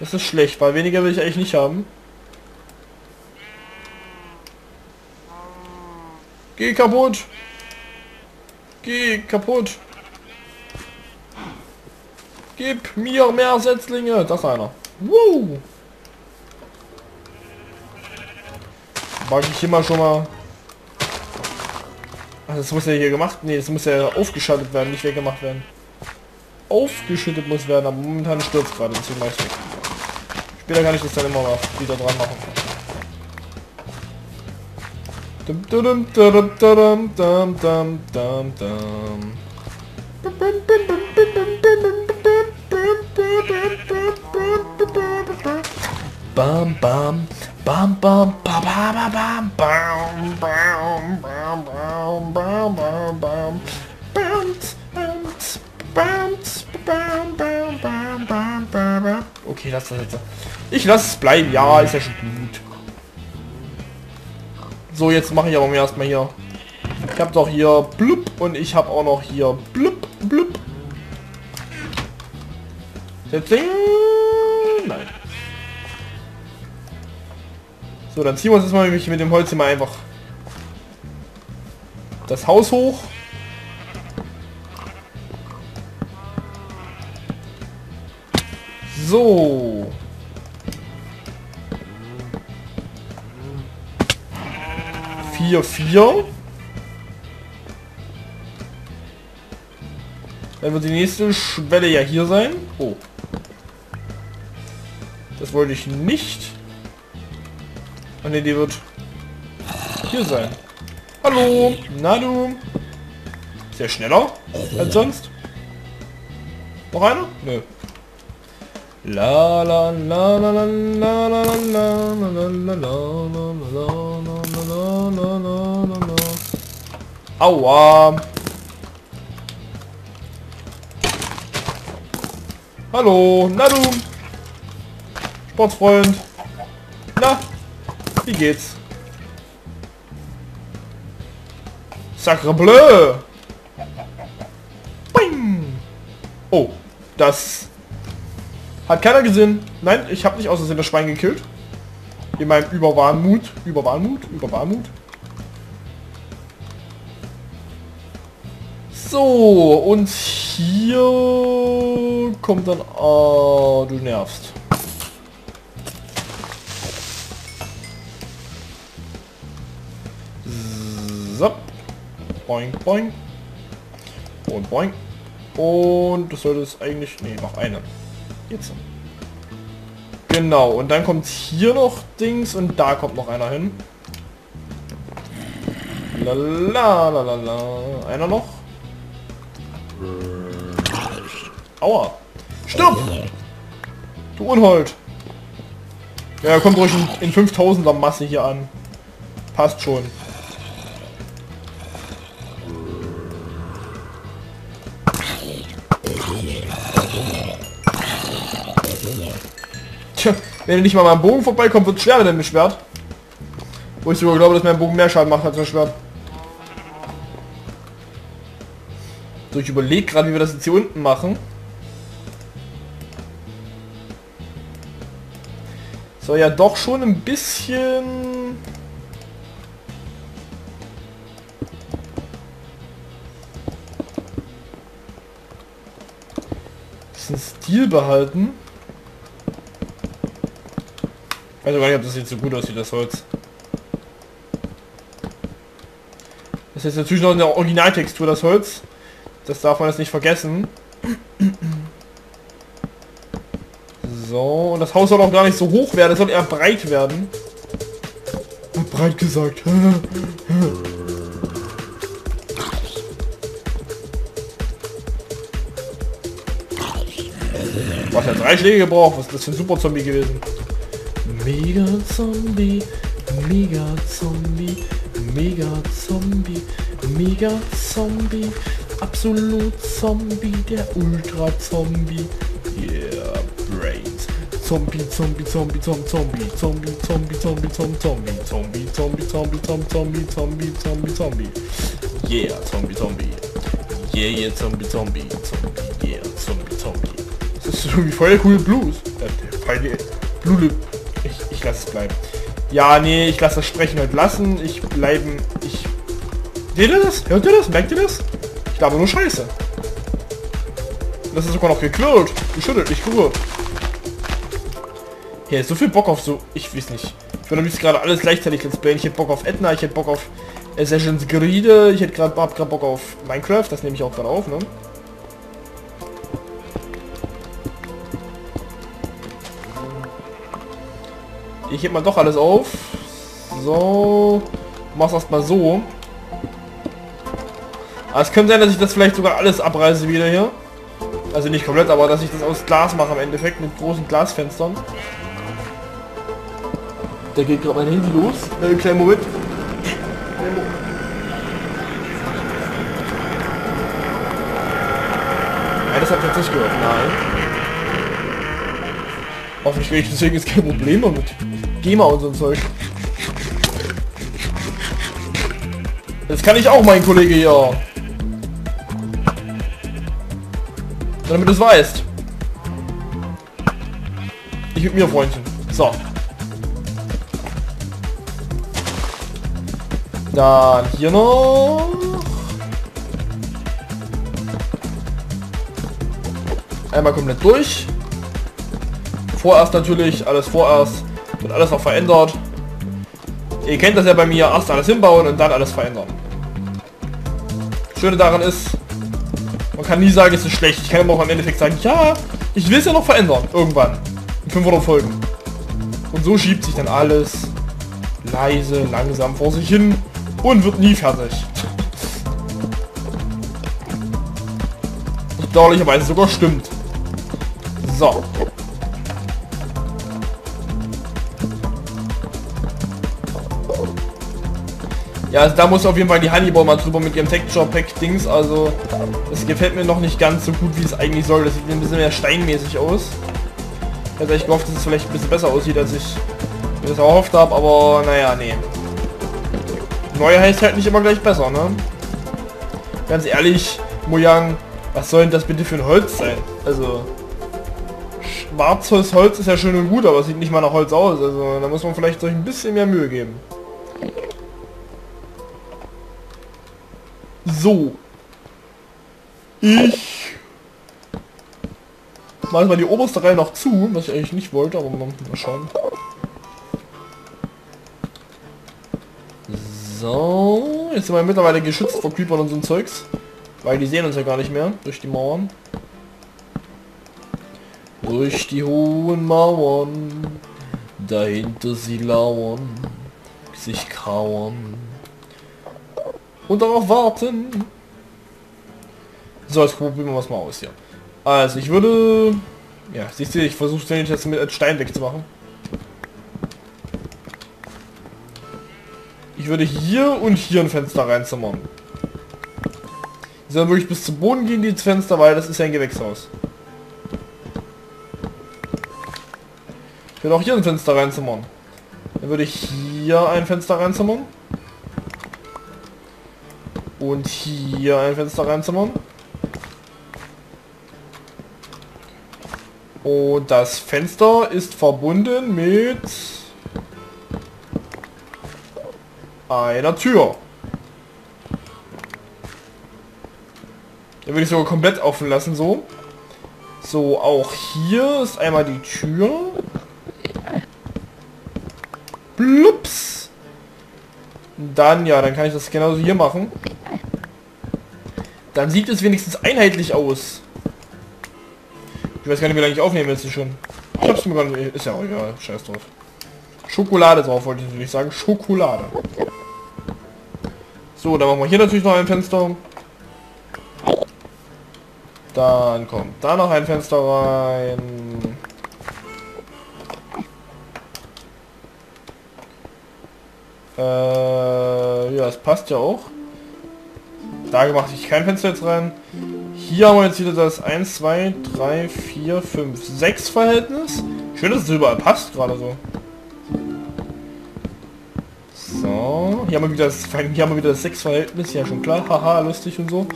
Das ist schlecht, weil weniger will ich eigentlich nicht haben. Geh kaputt! Geh kaputt! Gib mir mehr Setzlinge! Das ist einer. Woo! Mag ich immer schon mal... Ach, das muss ja hier gemacht... Nee, das muss ja aufgeschaltet werden, nicht weggemacht werden. Aufgeschüttet muss werden, aber momentan stürzt gerade, deswegen weg. Später kann ich das dann immer noch wieder dran machen. Bam, bam, bam, bam, bam, bam, bam, bam, bam, bam, bam, bam, bam, bam, bounce, bounce, bounce, bam, bam, bam, bam, bam, bam. Okay, lass das jetzt. Ich lasse es bleiben. Ja, ist ja schon gut. So, jetzt mache ich aber mir erstmal hier. Ich habe doch hier blub und ich habe auch noch hier blub, blub. Setzling? Nein. So, dann ziehen wir uns jetzt mal nämlich mit dem Holz immer einfach das Haus hoch. So. Vier, vier. Dann wird die nächste Schwelle ja hier sein. Oh. Das wollte ich nicht. Und ne, die wird hier sein. Hallo. Na der schneller als sonst? Noch einer? Nö. La la la la la la la la la la la la la la la la la Aua. Hallo, na du. Sportsfreund. Na, wie geht's? Sacre bleu. Boing. Oh, das hat keiner gesehen. Nein, ich habe nicht aus Versehen das Schwein gekillt. In meinem Überwarnmut. Überwarnmut? Überwarnmut? So, und hier kommt dann... Oh, du nervst. So. Boing, boing. Und boing. Und das sollte es eigentlich... Nee, noch eine. Jetzt. Genau, und dann kommt hier noch Dings und da kommt noch einer hin. Lala, lala, Einer noch. Aua. Stirb! Du Unhold. Ja, kommt ruhig in, in 5000er Masse hier an. Passt schon. Wenn er nicht mal meinem Bogen vorbeikommt, wird es schwer mit dem Schwert. Wo ich sogar glaube, dass mein Bogen mehr Schaden macht als mein Schwert. So, ich überlege gerade, wie wir das jetzt hier unten machen. Soll ja doch schon ein bisschen... Bisschen Stil behalten. Ich weiß gar nicht, ob das jetzt so gut aussieht, das Holz. Das ist natürlich noch in der Originaltextur, das Holz. Das darf man jetzt nicht vergessen. So, und das Haus soll auch gar nicht so hoch werden, es soll eher breit werden. Hat breit gesagt. Was ja drei Schläge gebraucht, was ist das für ein Super Zombie gewesen? Mega Zombie, Mega Zombie, Mega Zombie, Mega Zombie, absolut Zombie, der Ultra Zombie. Yeah, Brains. Zombie, Zombie, Zombie, Zombie, Zombie, Zombie, Zombie, Zombie, Zombie, Zombie, Zombie, Zombie, Zombie, Zombie, Zombie, Zombie, Zombie. Yeah, Zombie, Zombie. Yeah, yeah, Zombie, Zombie, Zombie, yeah, Zombie, Zombie. Das ist irgendwie voll der coole Blues. Weil Blue ich, ich lasse es bleiben. Ja, nee, ich lasse das Sprechen halt lassen. Ich bleiben. Ich. Seht ihr das? Hört ihr das? Merkt ihr das? Ich glaube nur Scheiße. Das ist sogar noch geklirrt. Geschüttelt, nicht gerührt. Hier ist so viel Bock auf so. Ich weiß nicht. Ich würde am gerade alles gleichzeitig let's playen. Ich hätte Bock auf Edna, ich hätte Bock auf Assassin's Creed, ich hätte gerade Bock auf Minecraft, das nehme ich auch gerade auf, ne? Ich heb mal doch alles auf. So. Mach's erstmal so. Aber es könnte sein, dass ich das vielleicht sogar alles abreiße wieder hier. Also nicht komplett, aber dass ich das aus Glas mache im Endeffekt mit großen Glasfenstern. Da geht gerade mein Handy los. Äh, kleinen Moment. Nein, das ich jetzt nicht gehört. Nein. Hoffentlich deswegen ist kein Problem damit. GEMA und so ein Zeug. Das kann ich auch, mein Kollege hier. Damit du es weißt. Ich mit mir, Freundchen. So. Dann hier noch. Einmal komplett durch. Vorerst natürlich, alles vorerst. Wird alles noch verändert. Ihr kennt das ja bei mir, erst alles hinbauen und dann alles verändern. Schöne daran ist, man kann nie sagen, es ist schlecht. Ich kann immer auch im Endeffekt sagen, ja, ich will es ja noch verändern. Irgendwann. In 500 Folgen. Und so schiebt sich dann alles leise, langsam vor sich hin und wird nie fertig. Bedauerlicherweise sogar stimmt. So. Ja, also da muss auf jeden Fall die Honeyball mal drüber mit ihrem Texture Pack Dings. Also, das gefällt mir noch nicht ganz so gut, wie es eigentlich soll. Das sieht ein bisschen mehr steinmäßig aus. Ich hätte echt gehofft, dass es vielleicht ein bisschen besser aussieht, als ich mir das erhofft habe. Aber naja, nee. Neu heißt halt nicht immer gleich besser, ne? Ganz ehrlich, Mojang, was soll denn das bitte für ein Holz sein? Also, schwarzes Holz ist ja schön und gut, aber es sieht nicht mal nach Holz aus. Also, da muss man vielleicht sich ein bisschen mehr Mühe geben. So. Ich mache mal die oberste Reihe noch zu, was ich eigentlich nicht wollte, aber mal, schauen. So, jetzt sind wir mittlerweile geschützt vor Creepern und so ein Zeugs. Weil die sehen uns ja gar nicht mehr durch die Mauern. Durch die hohen Mauern, dahinter sie lauern, sich kauern und darauf warten. So, jetzt probieren wir was mal aus hier. Also, ich würde... Ja, siehst du, ich versuche den jetzt mit Stein wegzumachen. Ich würde hier und hier ein Fenster reinzimmern. Die sollen wirklich bis zum Boden gehen, die Fenster, weil das ist ja ein Gewächshaus. Ich würde auch hier ein Fenster reinzimmern. Dann würde ich hier ein Fenster reinzimmern. Und hier ein Fenster reinzimmern. Und das Fenster ist verbunden mit einer Tür. Den würde ich sogar komplett offen lassen, so. So, auch hier ist einmal die Tür. Blups. Dann, ja, dann kann ich das genauso hier machen. Dann sieht es wenigstens einheitlich aus. Ich weiß gar nicht, wie lange ich aufnehmen jetzt schon. Ich hab's mir gar nicht... Ist ja auch egal. Scheiß drauf. Schokolade drauf, wollte ich natürlich sagen. Schokolade. So, dann machen wir hier natürlich noch ein Fenster. Dann kommt da noch ein Fenster rein. Äh, ja, es passt ja auch. Da mache ich kein Fenster jetzt rein. Hier haben wir jetzt wieder das 1, 2, 3, 4, 5, 6 Verhältnis. Schön, dass es überall passt gerade so. So, hier haben wir wieder das, hier haben wir wieder das 6 Verhältnis, ja schon klar. Haha, lustig und so.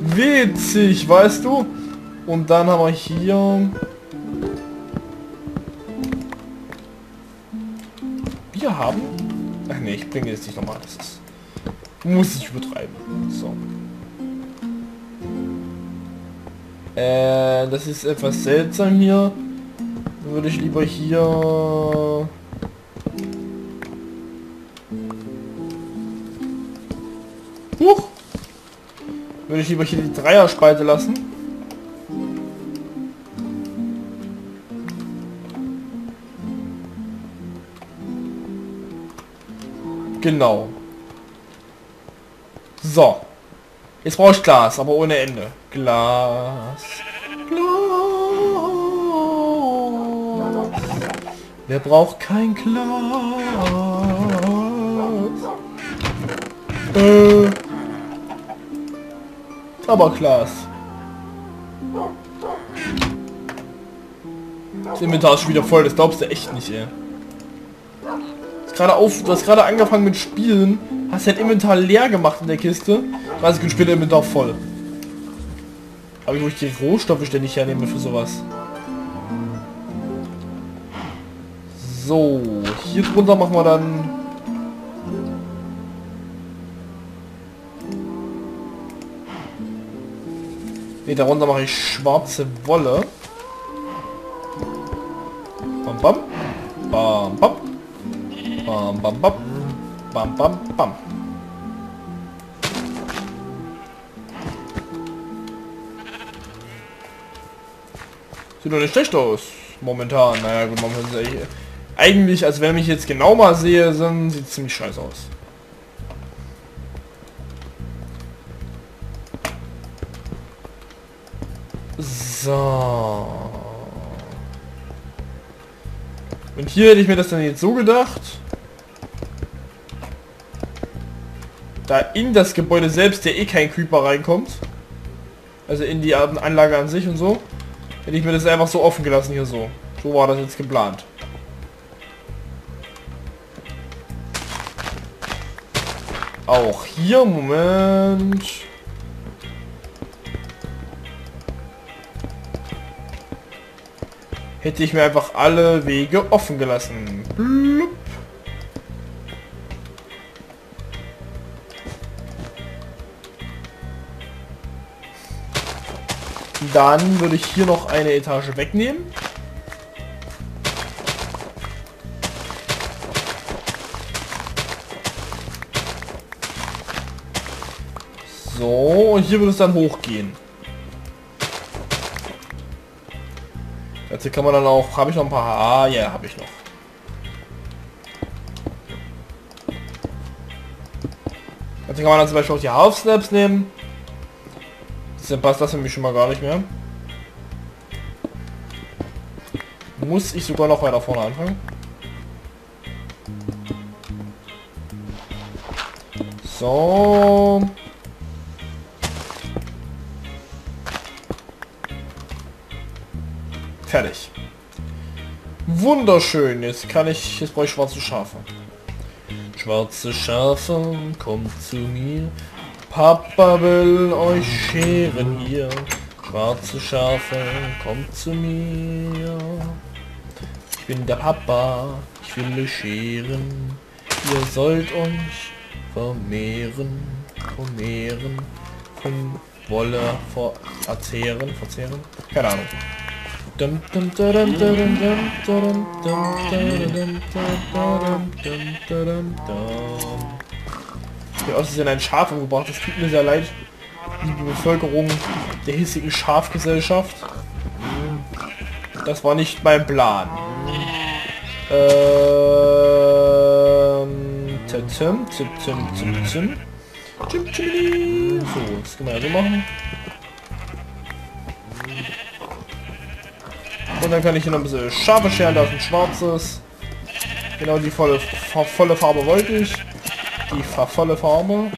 Witzig, weißt du? Und dann haben wir hier hier haben? Ach nee, ich bringe jetzt nicht nochmal. Das ist... Muss ich übertreiben. So. Äh, das ist etwas seltsam hier. Würde ich lieber hier... Huch! Würde ich lieber hier die Dreierspalte lassen. Genau. So. Jetzt brauche ich Glas, aber ohne Ende. Glas. Glas. Wer braucht kein Glas? Äh. Aber Glas. Das Inventar ist schon wieder voll, das glaubst du echt nicht, ey du hast gerade angefangen mit Spielen, hast dein Inventar leer gemacht in der Kiste, 30 Sekunden später Inventar voll. Aber ich die Rohstoffe ständig hernehme für sowas. So, hier drunter machen wir dann... Ne, darunter mache ich schwarze Wolle. Bam, bam. Bam, bam. Bam, bam, bam. Bam, bam, bam. Sieht doch nicht schlecht aus. Momentan. Naja, gut, momentan ist eigentlich... Eigentlich, als wenn ich jetzt genau mal sehe, dann sieht ziemlich scheiße aus. So. Und hier hätte ich mir das dann jetzt so gedacht. In das Gebäude selbst der eh kein Creeper reinkommt, also in die Anlage an sich und so, hätte ich mir das einfach so offen gelassen hier so. So war das jetzt geplant. Auch hier, Moment. Hätte ich mir einfach alle Wege offen gelassen. Dann würde ich hier noch eine Etage wegnehmen. So, und hier würde es dann hochgehen. Jetzt hier kann man dann auch... Habe ich noch ein paar... Ah, ja, habe ich noch. Jetzt kann man dann zum Beispiel auch die Half-Snaps nehmen. Dann passt das für mich schon mal gar nicht mehr. Muss ich sogar noch weiter vorne anfangen? So. Fertig. Wunderschön. Jetzt kann ich... Jetzt brauche ich schwarze Schafe. Schwarze Schafe, kommt zu mir. Papa will euch scheren hier. Schwarze Schafe, kommt zu mir. Ich bin der Papa, ich will euch scheren. Ihr sollt euch vermehren, vermehren, von Wolle vor erzehren, verzehren. Keine Ahnung. Mir aus Versehen ein Schaf umgebracht. Das tut mir sehr leid. Liebe Bevölkerung der hiesigen Schafgesellschaft. Das war nicht mein Plan. Ähm, tim, tim, tim, tim, tim. So, das können wir ja so machen. Und dann kann ich hier noch ein bisschen Schafe scheren, da ist ein schwarzes. Genau die volle, volle Farbe wollte ich die volle Farbe.